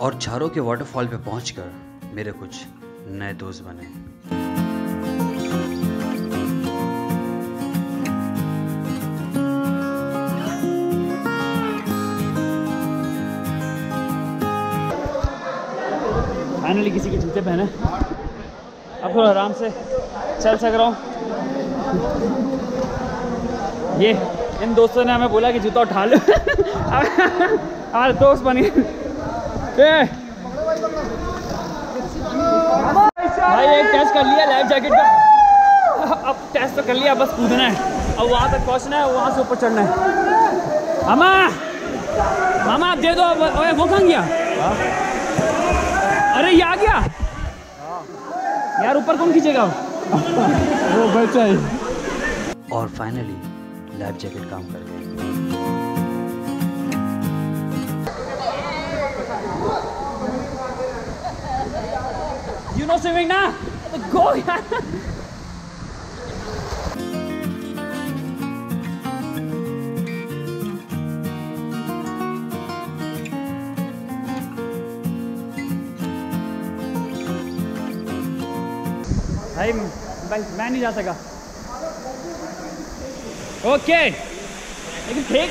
और झारों के वाटरफॉल पे पहुंचकर मेरे कुछ नए दोस्त बने। फाइनली किसी के जूते पहने। अब थोड़ा आराम से चल सक रहा हूँ। ये इन दोस्तों ने हमें बोला कि जूता उठा लो। हमारे दोस्त बन! भाई एक टेस्ट कर लिया लाइफ जैकेट का। अब टेस्ट तो कर लिया बस कूदना है। अब वहाँ तक पहुँचना है वहाँ से ऊपर चढ़ना है। मामा मामा आप दे दो अब ओए वो कहाँ गया? अरे ये आ गया। यार ऊपर कौन खींचेगा? वो बचा ही। और फाइनली लाइफ जैकेट काम कर नो स्विमिंग ना गो यार भाई मैं नहीं जा सका। ओके लेकिन ठीक।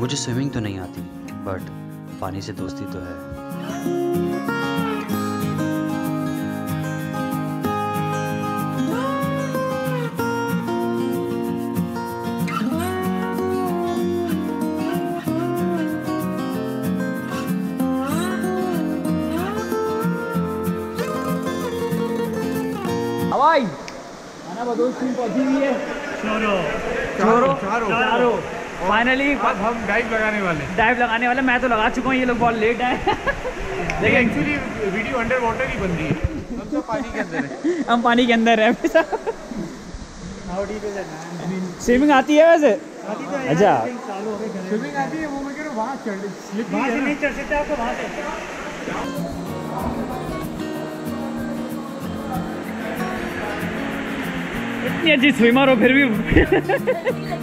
मुझे स्विमिंग तो नहीं आती बट पानी से दोस्ती तो है। हवाई खाना बदोश टीम पहुँची हुई है। चोरो। चोरो। चारो। फाइनली हम डाइव लगाने वाले डाइव लगाने वाले मैं तो लगा चुका हूँ ये लोग बहुत लेट है। लेकिन एक्चुअली वीडियो अंडर वाटर ही बन रही है। हम सब पानी के अंदर है। हम पानी के अंदर है। स्विमिंग आती है वैसे? अच्छा। स्विमिंग आती है वो मैं कह रहा हूँ वहाँ चढ़ स्लिप वहाँ से नहीं चढ़ सकते आपको वहाँ से। इतनी अच्छी स्विमर हो फिर भी।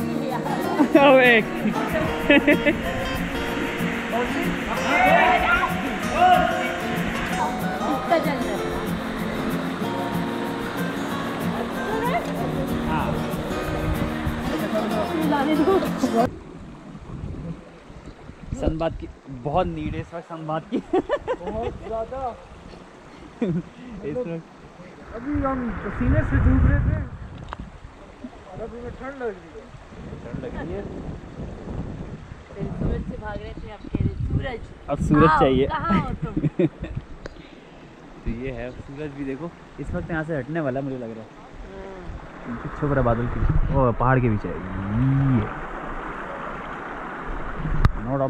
ओए कितना चल रहा है लाने दो सनबात की बहुत नीड है इस वक्त सनबात की। बहुत ज़्यादा। इस वक्त अभी हम पसीने से डूब रहे थे और अभी ठंड लग रही है। फिर सूरज से भाग रहे थे अब सूरज अब सूरज आओ, चाहिए। कहाँ हो तुम? तो ये है सूरज भी देखो इस वक्त यहाँ से हटने वाला मुझे लग रहा है। पीछे छुप बादल के ओ पहाड़ के पीछे। ये।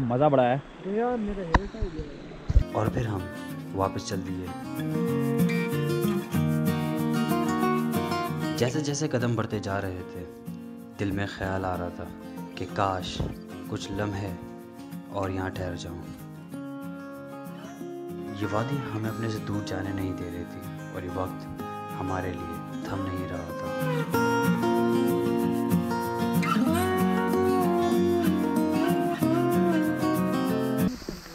मज़ा बड़ा है। यार मेरा और फिर हम वापस चल दिए। जैसे जैसे कदम बढ़ते जा रहे थे दिल में ख्याल आ रहा था कि काश कुछ लम्हे और यहाँ ठहर जाऊँ। ये वादी हमें अपने से दूर जाने नहीं दे रही थी और ये वक्त हमारे लिए थम नहीं रहा था।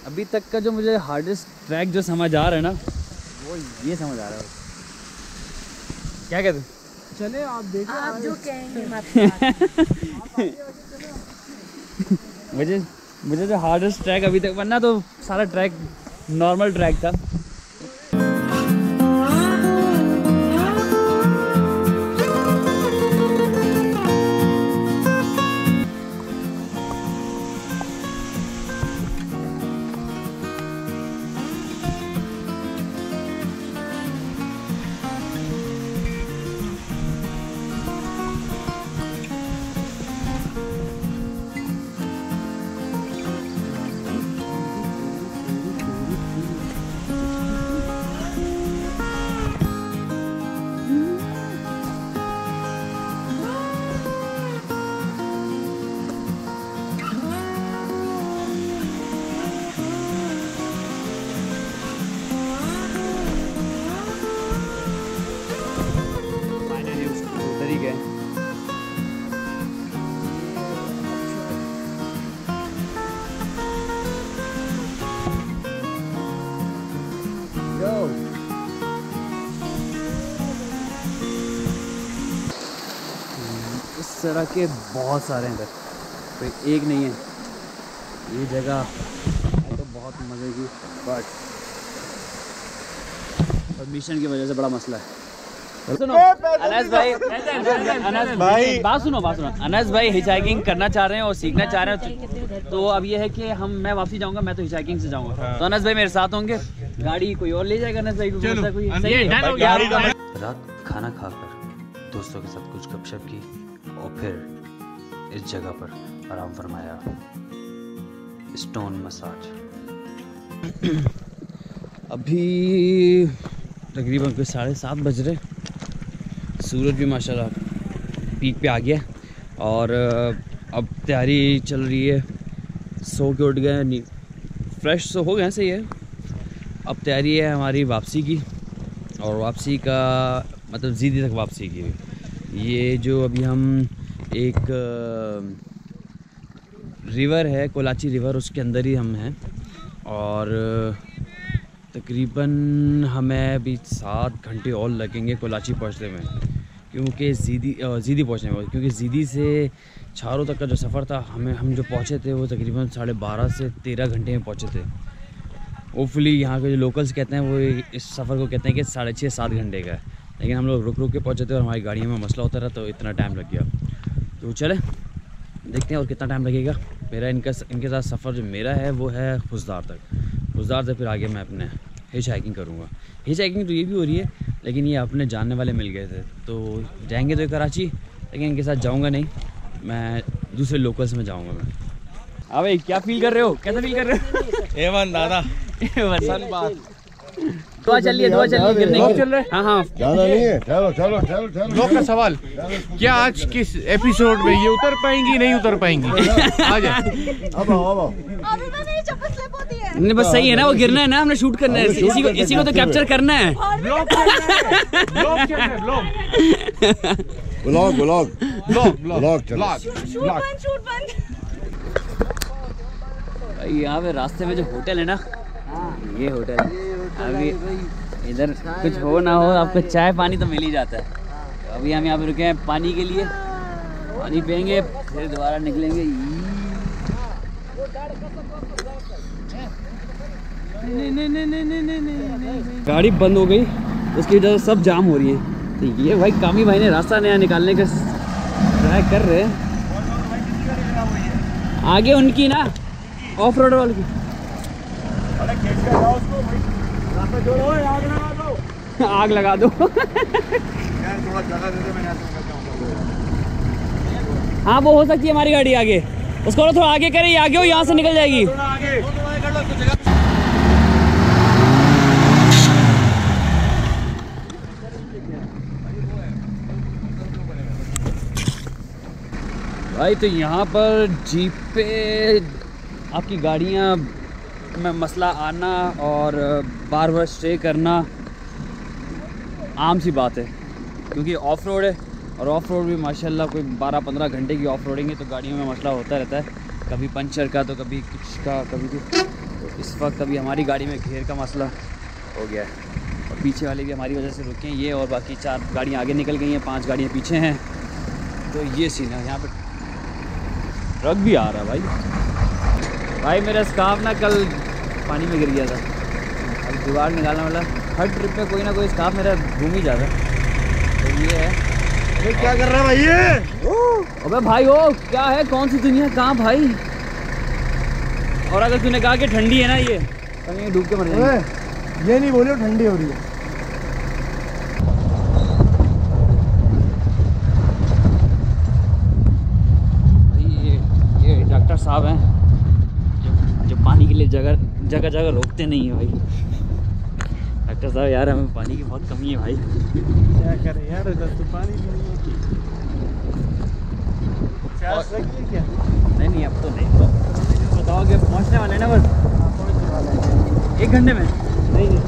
अभी तक का जो मुझे हार्डेस्ट ट्रैक जो समझ आ रहा है ना, वो ये समझ आ रहा है। क्या कहते हैं? चले आप देखो आप जो कहेंगे मुझे मुझे जो हार्डेस्ट ट्रैक अभी तक बनना तो सारा ट्रैक नॉर्मल ट्रैक था। तरह के बहुत सारे हैं इधर। कोई एक नहीं है। ये जगह तो बहुत मज़े की बट परमिशन की वजह से बड़ा मसला है। सुनो अनस भाई अनस भाई बात सुनो बात सुनो। अनस भाई हिचाइकिंग करना चाह रहे हैं और सीखना चाह रहे हैं। तो अब ये है कि हम मैं वापसी जाऊँगा मैं तो हिचाइकिंग से जाऊँगा। तो अनस भाई मेरे साथ होंगे। गाड़ी कोई और ले जाएगा अनस भाई? को कोई सही है? रात खाना खाकर दोस्तों के साथ कुछ गपशप की। और फिर इस जगह पर आराम फरमाया। Stone massage. अभी तकरीबन कोई साढ़े सात बज रहे सूरज भी माशाल्लाह पीक पे आ गया और अब तैयारी चल रही है। सो के उठ गए फ्रेश तो हो गए सही है। अब तैयारी है हमारी वापसी की और वापसी का मतलब जीदी तक वापसी की ये जो अभी हम एक रिवर है, कोलाची रिवर उसके अंदर ही हम हैं। और तकरीबन हमें अभी सात घंटे और लगेंगे कोलाची पहुँचने में, क्योंकि जीदी जीदी पहुँचने में, क्योंकि जीदी से चारों तक का जो सफ़र था, हमें, हम जो पहुँचे थे वो तकरीबन साढ़े बारह से तेरह घंटे में पहुँचे थे। होपफुली यहाँ के जो लोकल्स कहते हैं वो इस सफ़र को कहते हैं कि साढ़े छः सात घंटे का है। लेकिन हम लोग रुक रुक के पहुँचे थे और हमारी गाड़ियों में मसला होता रहा तो इतना टाइम लग गया। तो चले देखते हैं और कितना टाइम लगेगा। मेरा इनका इनके साथ सफ़र जो मेरा है वो है खुशदार तक। खुशदार से फिर आगे मैं अपने हिच हाइकिंग करूँगा। हिच हाइकिंग तो ये भी हो रही है लेकिन ये अपने जानने वाले मिल गए थे। तो जाएँगे तो कराची लेकिन इनके साथ जाऊँगा नहीं। मैं दूसरे लोकल्स में जाऊँगा मैं। हाँ भाई क्या फील कर रहे हो? कैसा फील कर रहे हो? एवन दादा। दुआ चल रही है दुआ चल रही है। गिरने की चल रहा हाँ? हाँ ज़्यादा नहीं है। चलो चलो चलो चलो। लोग का सवाल क्या आज किस एपिसोड में ये उतर पाएँगी नहीं उतर पाएँगी? आ जाए। अब आओ नहीं चप्पल स्लिप होती है। नहीं बस सही है ना वो गिरना है ना हमने शूट करना है। इसी को इसी को तो कैप्चर करना है। ब्लॉग ब्लॉग है। ब्लॉग ब्लॉग ब्लॉग यहाँ पे रास्ते में जो होटल है ना ये होटल है। अभी इधर कुछ हो ना हो, आपको चाय पानी तो मिल ही जाता है। तो अभी हम यहाँ पे रुके हैं पानी के लिए। पानी पियेंगे, फिर दोबारा निकलेंगे। गाड़ी बंद हो गई, उसकी वजह से सब जाम हो रही है। तो ये भाई, कामी भाई ने रास्ता नया निकालने का ट्राई कर रहे हैं। आगे उनकी ना, ऑफ़ रोड वाले आग लगा दो। हाँ वो हो सकती है हमारी गाड़ी आगे। उसको थोड़ा आगे करे आगे हो यहाँ से निकल जाएगी। भाई तो यहाँ पर जीप पे आपकी गाड़ियाँ में मसला आना और बार बार स्टे करना आम सी बात है, क्योंकि ऑफ़ रोड है और ऑफ़ रोड भी माशाल्लाह कोई 12-15 घंटे की ऑफ़ रोडिंग है तो गाड़ियों में मसला होता रहता है। कभी पंचर का तो कभी कुछ का, कभी कुछ। तो इस वक्त अभी हमारी गाड़ी में घेर का मसला हो गया है और पीछे वाले भी हमारी वजह से रुके हैं, ये और बाकी चार गाड़ियाँ आगे निकल गई हैं, पाँच गाड़ियाँ पीछे हैं। तो ये सीन है, यहाँ पर ट्रक भी आ रहा है भाई। भाई मेरा स्काफ ना कल पानी में गिर गया था। अब जुगाड़ निकालने वाला हर ट्रिप में कोई ना कोई स्काफ मेरा घूम ही जाता। है तो ये है। अरे क्या कर रहा है भाई ये? अबे भाई ओ क्या है? कौन सी दुनिया? कहाँ भाई? और अगर तूने कहा कि ठंडी है ना ये कहीं डूब के मर जाएँगे। ये नहीं बोलियो ठंडी हो रही है। ये ये डॉक्टर साहब हैं। पानी के लिए जगह जगह जगह रोकते नहीं है भाई। डॉक्टर साहब यार हमें पानी की बहुत कमी है भाई। क्या करें यार इधर तो पानी नहीं है। क्या? नहीं नहीं अब तो नहीं तो बताओ कि पहुँचने वाले हैं ना बस? एक घंटे में? नहीं नहीं।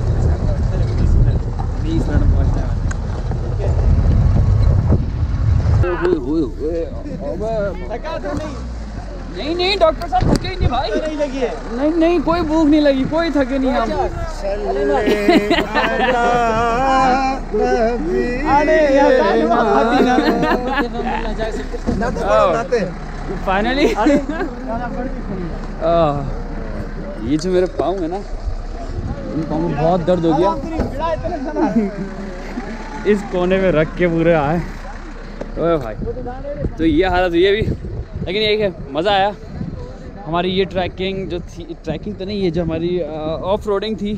बीस मिनट में पहुँचने वाले हुए हुए हुए अबे थका तो नहीं। नहीं नहीं डॉक्टर साहब थके ही नहीं भाई। नहीं लगी है। नहीं नहीं कोई भूख नहीं लगी कोई थके नहीं हम। अरे फाइनली ये जो मेरे पाँव है ना इन पाँव में बहुत दर्द हो गया। इस कोने में रख के पूरे आए। ओए भाई तो ये हालत हुई है अभी। लेकिन ये है, मज़ा आया। हमारी ये ट्रैकिंग जो थी ट्रैकिंग तो नहीं, ये जो हमारी ऑफ़ रोडिंग थी,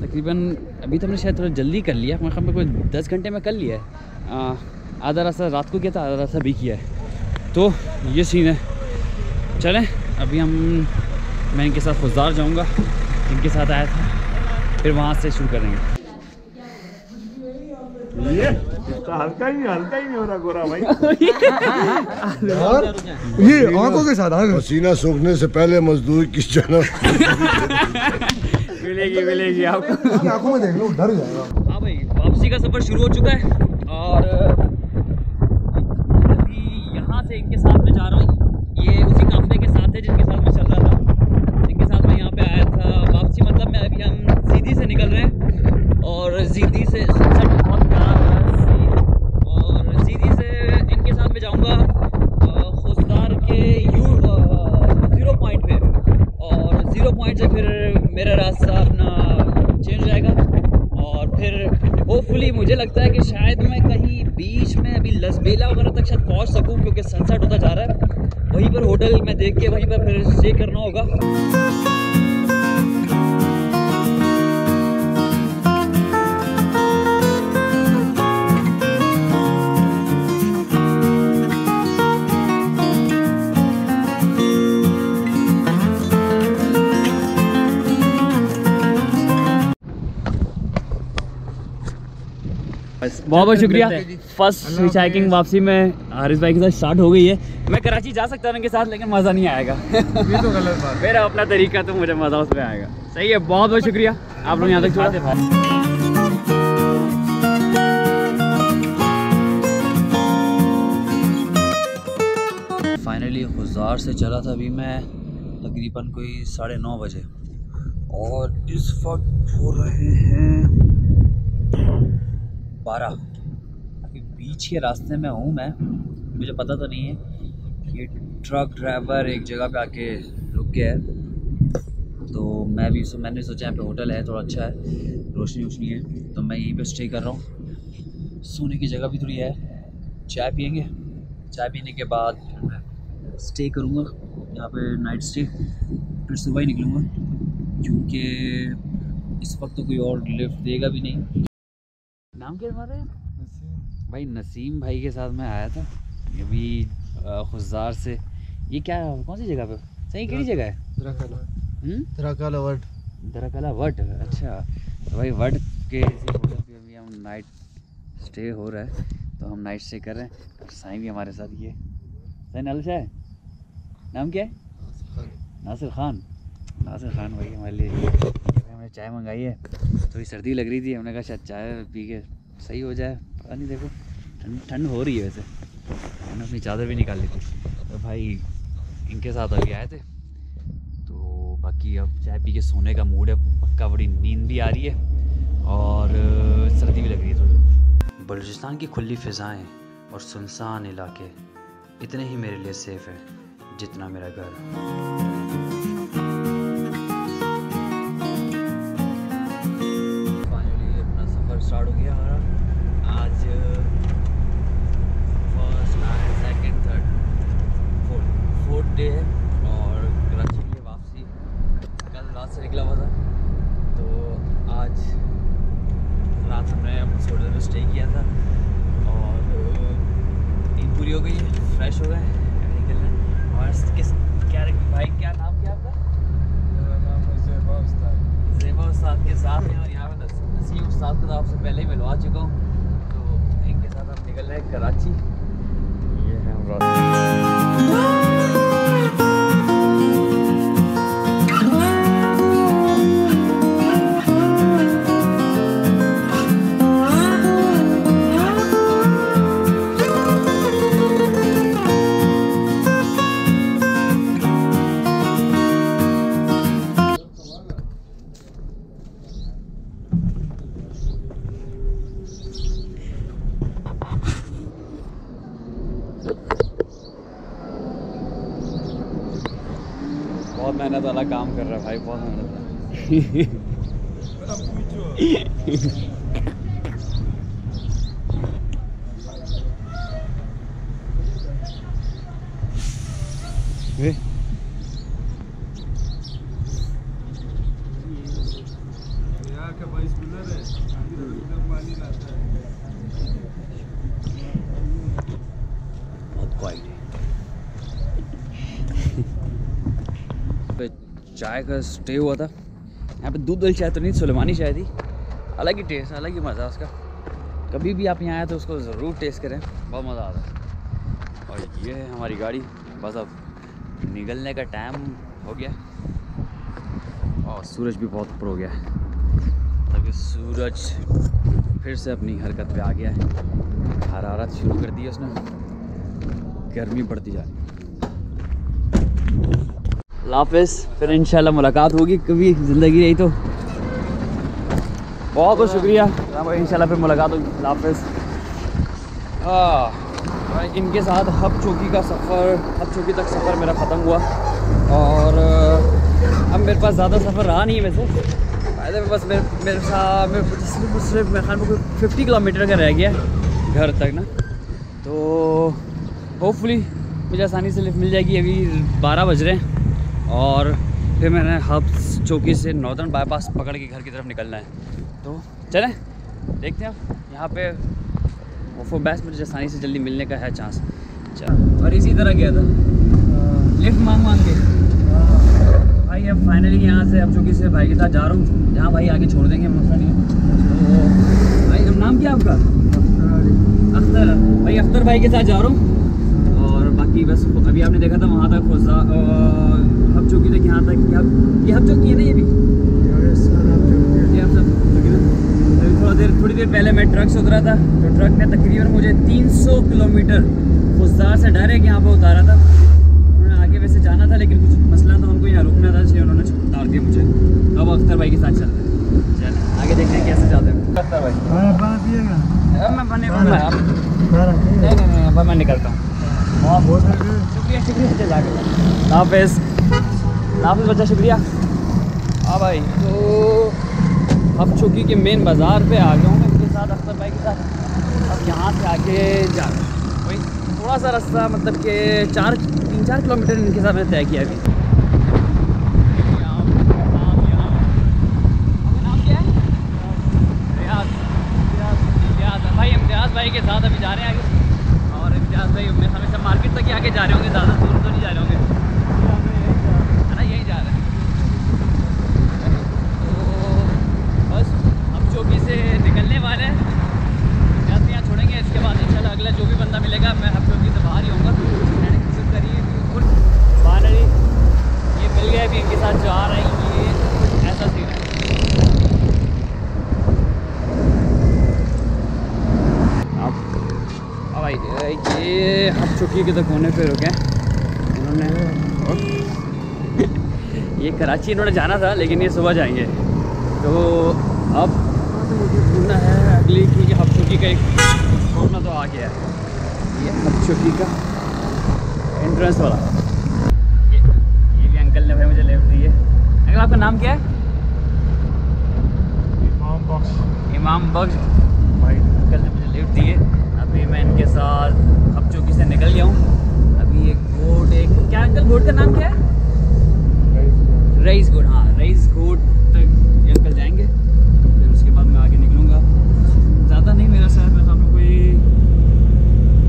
तकरीबन अभी तो हमने शायद थोड़ा जल्दी कर लिया मेरे ख्याल में कोई दस घंटे में कर लिया है। आधा रास्ता रात को किया था, आधा रास्ता भी किया है। तो ये सीन है। चलें, अभी हम, मैं इनके साथ खुजदार जाऊँगा, इनके साथ आया था, फिर वहाँ से शुरू करेंगे। हल्का ही हल्का ही नहीं हो रहा गोरा भाई। ये आँखों के साथ पसीना सूखने से पहले मजदूर किस जाना मिलेगी मिलेगी आपको। आँखों में देख लो डर जाएगा। हाँ भाई वापसी का सफ़र शुरू हो चुका है और अभी यहाँ से इनके बहुत बहुत शुक्रिया। फ़र्स्ट स्विच हाइकिंग वापसी में हारिस भाई के साथ स्टार्ट हो गई है। मैं कराची जा सकता हूँ उनके साथ लेकिन मज़ा नहीं आएगा। ये तो गलत बात मेरा अपना तरीका तो मुझे मज़ा उसमें आएगा। सही है बहुत बहुत शुक्रिया। आप लोग यहाँ तक छोड़ा। फाइनली गुजार से चला था अभी मैं तकरीबन कोई साढ़े नौ बजे। और इस वक्त हो रहे हैं बारह अभी बीच के रास्ते में हूँ मैं। मुझे पता तो नहीं है ये ट्रक ड्राइवर एक जगह पे आके रुक गया है। तो मैं भी सो, मैंने सोचा यहाँ पे होटल है, थोड़ा अच्छा है, रोशनी वोशनी है। तो मैं यहीं पे स्टे कर रहा हूँ। सोने की जगह भी थोड़ी है। चाय पियेंगे? चाय पीने के बाद फिर मैं स्टे करूँगा, यहाँ पे नाइट स्टे फिर सुबह ही निकलूँगा, क्योंकि इस वक्त तो कोई और लिफ्ट देगा भी नहीं। नाम क्या हमारे भाई नसीम भाई के साथ मैं आया था। अभी खुजार से। ये क्या कौन सी जगह पे? सही किसी जगह है? हम्म? तिरकाला वर्ड दरकला वट अच्छा। तो भाई वट के होटल पे अभी हम नाइट स्टे हो रहा है तो हम नाइट स्टे कर रहे हैं। और साईं भी हमारे साथ ये साईं नाल है? नाम क्या है? नासिर खान। नासिर खान भाई हमारे लिए। हमने चाय मंगाई है। थोड़ी सर्दी लग रही थी, हमने कहा शायद चाय पी के सही हो जाए। पता नहीं, देखो, ठंड ठंड हो रही है वैसे। मैंने अपनी चादर भी निकाल ली थी। तो भाई, इनके साथ अभी आए थे। तो बाकी अब चाय पी के सोने का मूड है। पक्का बड़ी नींद भी आ रही है और सर्दी भी लग रही है थोड़ी। बलूचिस्तान की खुली फिजाएँ और सुनसान इलाके इतने ही मेरे लिए सेफ़ है, जितना मेरा घर। डे है और कराची के वापसी कल रात से निकला हुआ था। तो आज रात हमने अपने होटल में स्टे किया था और नींद पूरी हो गई फ्रेश हो गए। चाय का स्टे हुआ था। यहाँ पे दूध वाली चाय तो नहीं, सुलेमानी चाय थी। अलग ही टेस्ट अलग ही मज़ा उसका। कभी भी आप यहाँ आए तो उसको ज़रूर टेस्ट करें, बहुत मज़ा आता है। और ये है हमारी गाड़ी, बस अब निकलने का टाइम हो गया। और सूरज भी बहुत ऊपर हो गया है। तभी सूरज फिर से अपनी हरकत पे आ गया है। हरारत शुरू कर दी है उसने। गर्मी बढ़ती जा रही है। लाफिस, फिर इंशाल्लाह मुलाकात होगी कभी ज़िंदगी रही तो। बहुत बहुत शुक्रिया। हाँ इंशाल्लाह फिर मुलाकात होगी। लाफिस। हाँ इनके साथ हब चौकी का सफ़र, हब चौकी तक सफ़र मेरा ख़त्म हुआ। और, अब मेरे पास ज़्यादा सफ़र रहा नहीं है वैसे। फ़ायदे में बस मेरे मेरे साथ, मेरे सिर्फ़ मेरे ख्याल में कोई फिफ्टी किलोमीटर का रह गया घर तक ना। तो होपफुली मुझे आसानी से लिफ्ट मिल जाएगी। अभी बारह बज रहे हैं। और फिर मैंने हब चौकी से नॉर्दर्न बाईपास पकड़ के घर की तरफ़ निकलना है। तो चलें देखते हैं अब यहाँ पे वो बैस मुझे आसानी से जल्दी मिलने का है चांस चल और इसी तरह गया था। लिफ्ट मांग मांग के। भाई अब फाइनली यहाँ से अब चौकी से भाई के साथ जा रहा हूँ। जहाँ भाई आगे छोड़ देंगे मसला नहीं तो भाई अब नाम क्या आपका? अख्तर। भाई अख्तर भाई के साथ जा रहा हूँ। और बाकी बस अभी आपने देखा था वहाँ तक खुजा हब चौकी तक यहाँ तक ये हब चौकी है ना ये भी? ये आप सब अभी थोड़ा देर थोड़ी देर पहले मैं ट्रक से उतरा था तो ट्रक ने तकरीबन मुझे 300 किलोमीटर खुजदार से डायरेक्ट यहाँ पर उतारा था। उन्होंने आगे वैसे जाना था लेकिन कुछ मसला था उनको यहाँ रुकना था इसलिए उन्होंने उतार दिया मुझे। अब अख्तर भाई के साथ चल रहे हैं। चल आगे देखते हैं कैसे जाते हैं। अख्तर भाई। अब मैं बने बने आप नहीं नहीं नहीं अब मैं निकलता हूँ। शुक्रिया शुक्रिया जजाक हाफिज़ हाफिज़ बच्चा, शुक्रिया। हाँ भाई तो अब चौकी के मेन बाज़ार पे आ गया हूँ मैं इनके साथ अख्तर भाई के साथ। अब यहाँ से आगे जा रहा हूँ। वही, थोड़ा सा रास्ता मतलब कि चार, तीन, चार किलोमीटर इनके साथ मैंने तय किया अभी। भाई भाई के साथ अभी जा रहे हैं आगे। और इम्तियाज़ भाई, हमेशा मार्केट तक ही आगे जा रहे होंगे, ज़्यादा दूर तो नहीं जा रहे होंगे है ना यही जा रहे हैं तो बस हम चौकी से यहाँ छोड़ेंगे, इसके बाद इंशाल्लाह अगला जो भी बंदा मिलेगा, मैं से बाहर ही फाइनली ये मिल अभी इनके साथ, जा रहे हैं, ये ऐसा सीन है। ये हम चुकी के तो कोने पे रुके ये कराची इन्होंने जाना था, लेकिन ये सुबह जाएँगे। तो अब ढूंढना है अगली की हब चुकी का एक ढूंढना तो आ गया है। ये हब चुकी का एंट्रेंस वाला। ये ये भी अंकल ने भाई मुझे लेफ़्ट दी है। अंकल आपका नाम क्या है? इमाम बख्श। इमाम बख्श। भाई। अंकल ने मुझे लेफ़्ट दी है। अभी मैं इनके साथ अब चौकी से निकल गया हूँ। अभी एक गोट एक क्या अंकल गोट का नाम क्या है? रईस। गोट हाँ रईस गोट तक अंकल जाएँगे फिर उसके बाद मैं आगे निकलूँगा ज़्यादा नहीं मेरा शायद मैं सामने कोई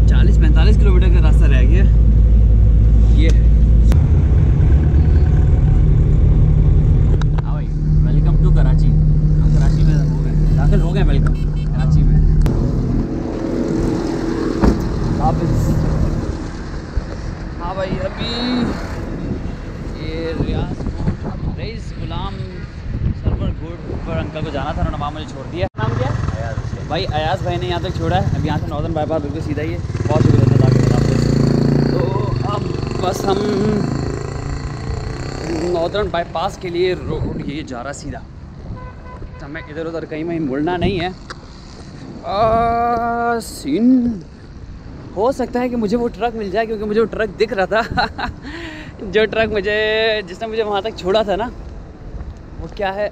चालीस पैंतालीस किलोमीटर का रास्ता रह गया। ये है। भाई वेलकम टू कराची। हम कराची में हो गए। दाखिल हो गए वेलकम कराची में। हाँ भाई अभी ये रियाज रईस गुलाम सरवर गुड पर अंकल को जाना था उन्होंने वहाँ मुझे छोड़ दिया। नाम क्या? है भाई अयाज भाई ने यहाँ तक छोड़ा है। अब यहाँ से नॉर्दर्न बाईपास बिल्कुल सीधा ही है बहुत शुक्रिया था दाखिल हाफिज तो अब बस हम नॉर्दर्न बाईपास के लिए रोड ये जा रहा सीधा। तो हमें इधर उधर कहीं वहीं मुड़ना नहीं है। सीन हो सकता है कि मुझे वो ट्रक मिल जाए, क्योंकि मुझे वो ट्रक दिख रहा था। जो ट्रक मुझे जिसने मुझे वहाँ तक छोड़ा था ना, वो क्या है?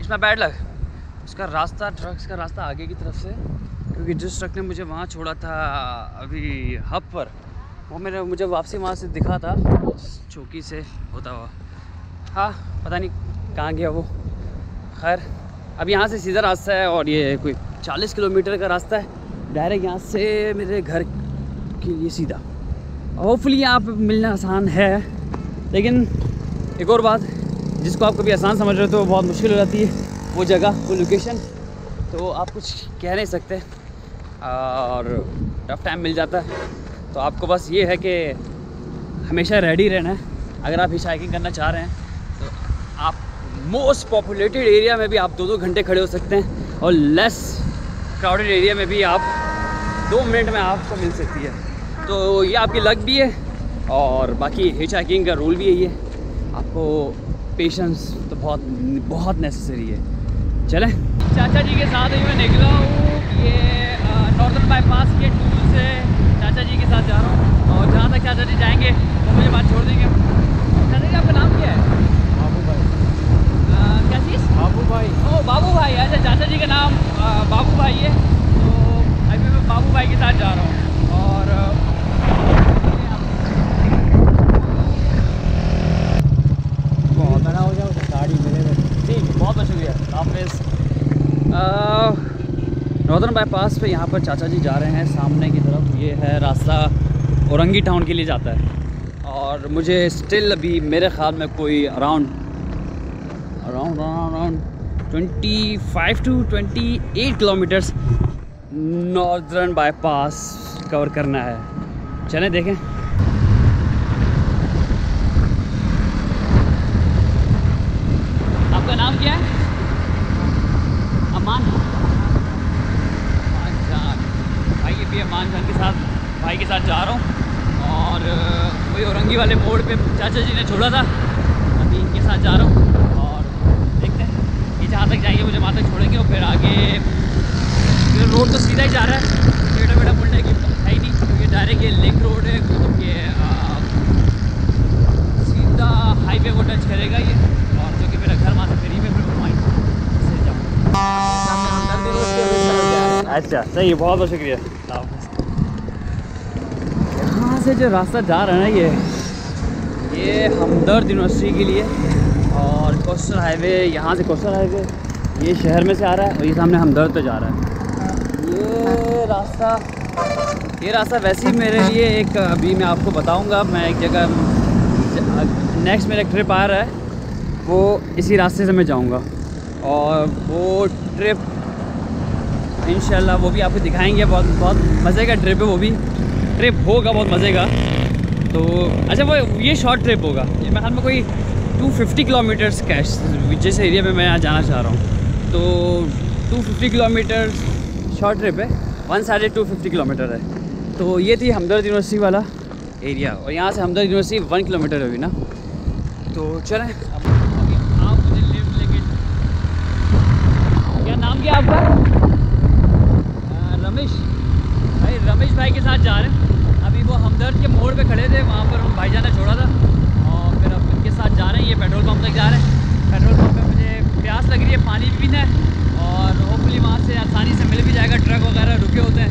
इसमें बैड लग उसका रास्ता ट्रक्स का रास्ता आगे की तरफ़ से, क्योंकि जिस ट्रक ने मुझे वहाँ छोड़ा था अभी हब पर वो मेरे मुझे वापसी वहाँ से दिखा था। चौकी से होता हुआ। हाँ पता नहीं कहाँ गया वो। खैर, अब यहाँ से सीधा रास्ता है और ये कोई 40 किलोमीटर का रास्ता है। डायरेक्ट यहाँ से मेरे घर के लिए सीधा। होपफुली यहाँ पर मिलना आसान है। लेकिन एक और बात, जिसको आप कभी आसान समझ रहे हो तो बहुत मुश्किल हो जाती है। वो जगह, वो लोकेशन तो आप कुछ कह नहीं सकते। और टफ टाइम मिल जाता। है तो आपको बस ये है कि हमेशा रेडी रहना है। अगर आप हिच हाइकिंग करना चाह रहे हैं तो आप मोस्ट पॉपुलेटेड एरिया में भी आप दो दो घंटे खड़े हो सकते हैं और लेस क्राउडेड एरिया में भी आप दो मिनट में आपको मिल सकती है। तो ये आपकी लक भी है और बाकी हिच हाइकिंग का रूल भी यही है। आपको पेशेंस तो बहुत बहुत नेसेसरी है। चलें। चाचा जी के साथ ही मैं निकला हूँ। ये नॉर्दर्न बाईपास के टूल से चाचा जी के साथ जा रहा हूँ और जहाँ तक चाचा जी जाएँगे वो मुझे बात छोड़ देंगे। चाचा जी आपका नाम क्या है? बाबू भाई। क्या चीज़? बाबू भाई। ओ बाबू भाई। अच्छा चाचा जी का नाम बाबू भाई है। तो अभी मैं बाबू भाई के साथ जा रहा हूँ। और बहुत बड़ा हो जाओ गाड़ी मेरे में ठीक है बहुत बहुत शुक्रिया। हाफिज़ नॉर्दर्न बाईपास पे यहाँ पर चाचा जी जा रहे हैं। सामने की तरफ़ ये है रास्ता औरंगी टाउन के लिए जाता है। और मुझे स्टिल अभी मेरे ख्याल में कोई around around around twenty five to twenty eight kilometres northern bypass cover करना है। चलें, देखें। आपका नाम क्या है? ये भी जान के साथ भाई के साथ जा रहा हूँ। और वही औरंगी वाले मोड़ पे चाचा जी ने छोड़ा था। अभी इनके साथ जा रहा हूँ। और देखते हैं। ये जहाँ तक जाएँगे मुझे वहाँ तक छोड़ेंगे और फिर आगे ये रोड तो सीधा ही जा रहा है। टेढ़ा बेटा मुड़ने की है ही नहीं क्योंकि डायरेक्ट ये लिंक रोड है मतलब कि अ, सीधा हाईवे को टच करेगा ये। और जो कि मेरा घर वहाँ से फ्री में फिर वहीं से जाऊँ अच्छा सही बहुत बहुत शुक्रिया। यहाँ से जो रास्ता जा रहा है ना ये ये हमदर्द यूनिवर्सिटी के लिए और कोस्टल हाईवे, यहाँ से कोस्टल हाईवे, ये शहर में से आ रहा है और ये सामने हमदर्द पे जा रहा है। ये रास्ता ये रास्ता वैसे ही मेरे लिए एक, अभी मैं आपको बताऊँगा, मैं एक जगह, नेक्स्ट मेरा ट्रिप आ रहा है, वो इसी रास्ते से मैं जाऊँगा। और वो ट्रिप इंशाल्लाह वो भी आपको दिखाएँगे, बहुत बहुत मज़े का ट्रिप है वो भी। ट्रिप होगा, बहुत मज़े का। तो अच्छा वो, ये शॉर्ट ट्रिप होगा। ये मैं ख्याल में कोई 250 किलोमीटर्स कैश जिस एरिया में मैं यहाँ जाना चाह रहा हूँ। तो 250 किलोमीटर शॉर्ट ट्रिप है one side two fifty kilometre है। तो ये थी हमदर्द यूनिवर्सिटी वाला एरिया और यहाँ से हमदर्द यूनिवर्सिटी वन किलोमीटर होगी ना। तो चलें आप मुझे लिफ्ट लेके क्या नाम क्या आपका अ, रमेश भाई रमेश भाई के साथ जा रहे हैं। अभी वो हमदर्द के मोड़ पे खड़े थे वहाँ पर हम भाईजान ने छोड़ा था। और फिर अब उनके साथ जा रहे हैं ये पेट्रोल पंप तक जा रहे हैं। पेट्रोल पंप पे मुझे प्यास लग रही है पानी भी पीना है। और होपफुली वहाँ से आसानी से मिल भी जाएगा ट्रक वगैरह रुके होते हैं।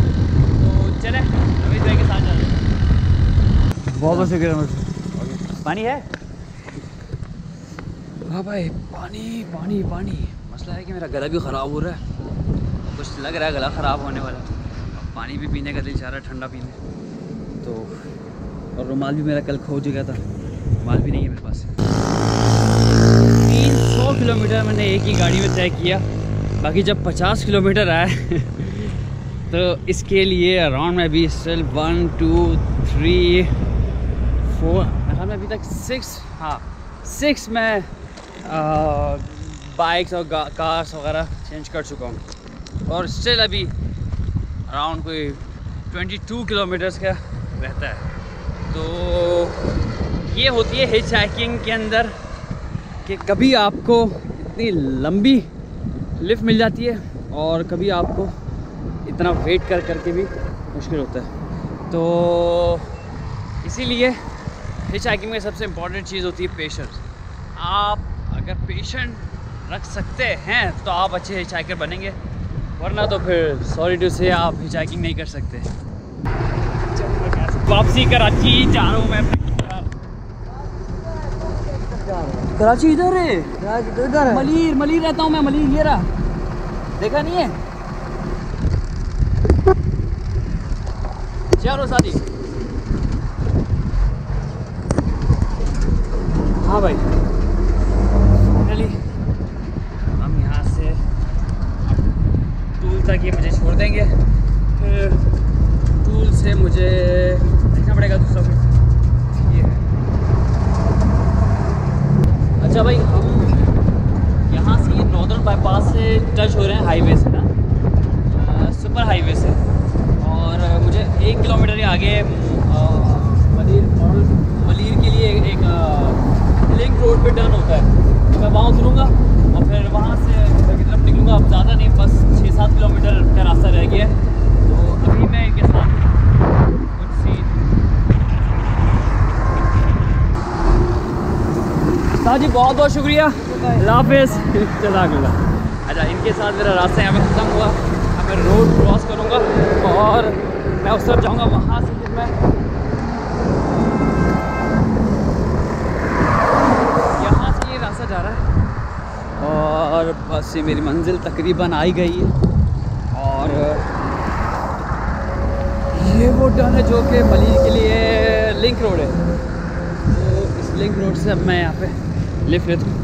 तो चले रमेश भाई के साथ जा रहे हैं। बहुत बहुत शुक्रिया रमेश पानी है? हाँ भाई पानी पानी पानी। मसला है कि मेरा गला भी ख़राब हो रहा है। कुछ लग रहा है गला ख़राब होने वाला अब पानी भी पीने का दिल चाह रहा है ठंडा पीने। तो और रुमाल भी मेरा कल खो चुका था। रुमाल भी नहीं है मेरे पास। तीन सौ किलोमीटर मैंने एक ही गाड़ी में तय किया। बाकी जब पचास किलोमीटर आए तो इसके लिए अराउंड में अभी still one two three four में अभी तक सिक्स हाँ सिक्स में बाइक्स और कार्स वगैरह चेंज कर चुका हूँ। और स्टिल अभी अराउंड कोई 22 किलोमीटर्स का रहता है। तो ये होती है हिच हाइकिंग के अंदर कि कभी आपको इतनी लंबी लिफ्ट मिल जाती है और कभी आपको इतना वेट कर करके भी मुश्किल होता है। तो इसीलिए हिच हाइकिंग में सबसे इंपॉर्टेंट चीज़ होती है पेशेंस आप अगर पेशेंट रख सकते हैं तो आप अच्छे हिच हाइकर बनेंगे। वरना तो फिर सॉरी टू से आप हिच हाइकिंग नहीं कर सकते। वापसी कराची, जा रहा हूँ मैं कराची इधर है इधर है। मलिर मलिर रहता हूँ मैं, मलीर, ये रहा। देखा नहीं है? चलो शादी हाँ भाई फाइनली हम यहाँ से टूल तक ये मुझे छोड़ देंगे। टूल से मुझे देखना पड़ेगा दूसरा ये अच्छा भाई हम यहाँ से ये नॉर्दर्न बाईपास से टच हो रहे हैं हाईवे से ना? सुपर हाईवे से। और मुझे एक किलोमीटर ही आगे मलिर मलिर के लिए एक, लिंक रोड पे टर्न होता है। मैं वहाँ उतरूँगा और फिर वहाँ से निकलूँगा अब ज़्यादा नहीं, बस छः सात किलोमीटर का रास्ता रह गया है। तो अभी मैं इनके साथ कुछ सीन जी, बहुत बहुत शुक्रिया। हाफिज़। जजाकल्ला अच्छा इनके साथ मेरा रास्ता यहाँ पर ख़त्म हुआ। अब मैं रोड क्रॉस करूँगा और मैं उस तरफ़ जाऊँगा, वहाँ से फिर मैं यहाँ से ये रास्ता जा रहा है बस से मेरी मंजिल तकरीबन आई गई है। और ये वो टर्न है जो कि मलिर के लिए लिंक रोड है। तो इस लिंक रोड से अब मैं यहाँ पे लिफ्ट लेता हूँ।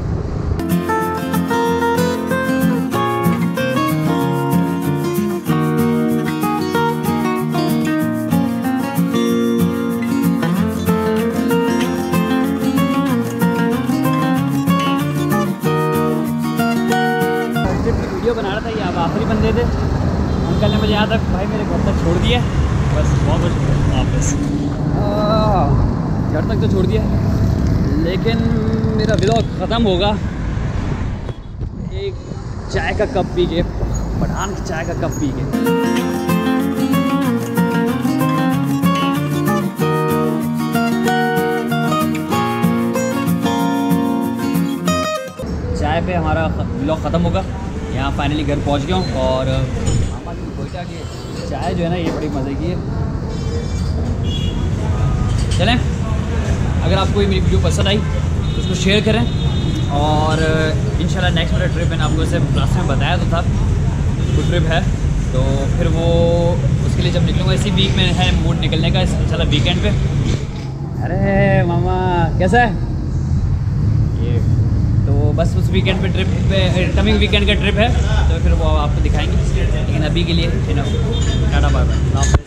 बंदे थे। अंकल ने मुझे यहाँ तक, भाई, मेरे घर तक छोड़ दिया बस, बहुत बहुत शुक्रिया, वापस। घर तक तो छोड़ दिया लेकिन मेरा ब्लॉग ख़त्म होगा। एक चाय का कप पी के, पठान की चाय का कप पी के। चाय पे हमारा ब्लॉग ख़त्म होगा। यहाँ फाइनली घर पहुँच गया हूँ और मामा की कोयटा की चाय जो है ना, ये बड़ी मज़े की है। चलें। अगर आपको ये मेरी वीडियो पसंद आई तो उसको शेयर करें। और इंशाल्लाह नेक्स्ट मेरा ट्रिप मैंने आपको ऐसे रास्ते में बताया तो था। वो ट्रिप है। तो फिर वो, उसके लिए जब निकलूँगा, इसी वीक में है मूड निकलने का, इंशाल्लाह वीकेंड पे। अरे मामा, कैसा है? बस उस वीकेंड पे ट्रिप पे कमिंग वीकेंड का ट्रिप है तो फिर वो आपको दिखाएँगे। लेकिन अभी के लिए टाटा बाय बाय।